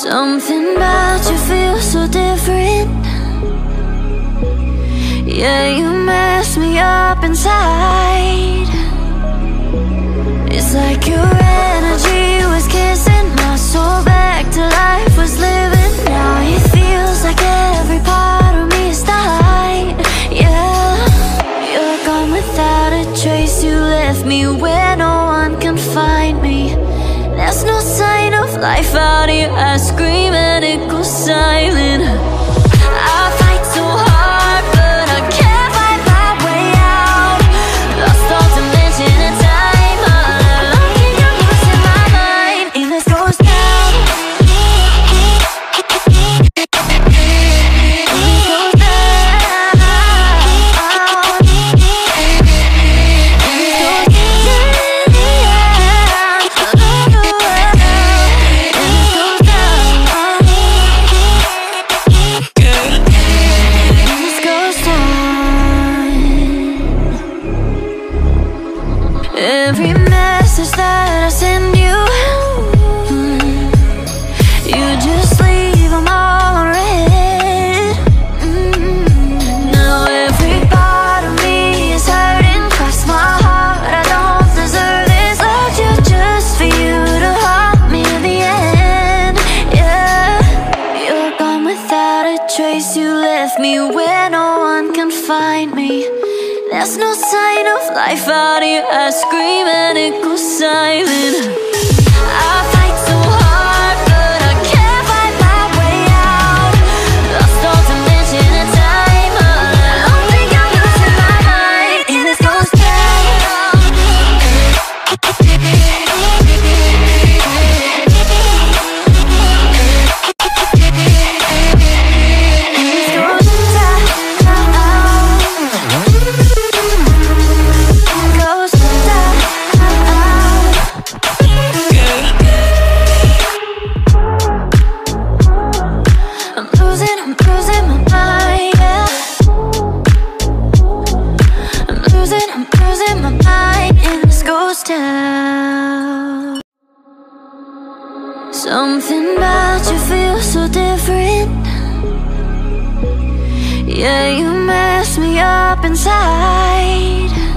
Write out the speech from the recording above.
Something about you feels so different. Yeah, you mess me up inside. It's like your energy was kissing my soul back to life was living. Now it feels like every part of me is died Yeah, you're gone without a trace. You left me where no one can find me There's no sign of life out here I scream message that I send you There's no sign of life out here. I scream and it goes silent losing, I'm losing my mind And this goes down Something about you feels so different. Yeah, you mess me up inside